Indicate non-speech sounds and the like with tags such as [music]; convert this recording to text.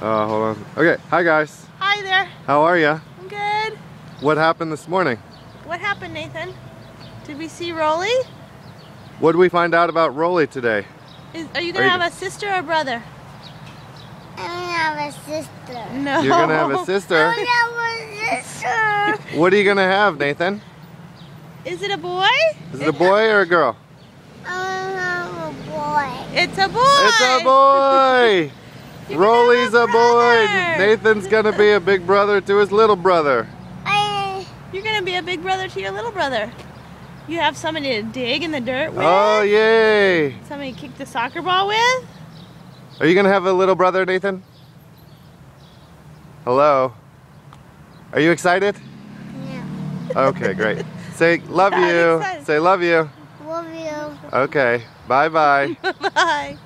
Oh, hold on. Okay, hi guys. Hi there. How are ya? I'm good. What happened this morning? What happened, Nathan? Did we see Rolly? What did we find out about Rolly today? Is, are you gonna Are you- have a sister or brother? I have a sister. No. You're gonna have a [laughs] sister. I have a sister. What are you gonna have, Nathan? Is it a boy? Is it a boy or a girl? I have a boy. It's a boy. It's a boy! [laughs] You're gonna Rolly's have a boy! Nathan's gonna be a big brother to his little brother. I, You're gonna be a big brother to your little brother. You have somebody to dig in the dirt with. Oh, yay! Somebody to kick the soccer ball with. Are you gonna have a little brother, Nathan? Hello? Are you excited? yeah. Okay, great. [laughs] Say love you. Say love you. Love you. Okay. [laughs] Bye bye. Bye.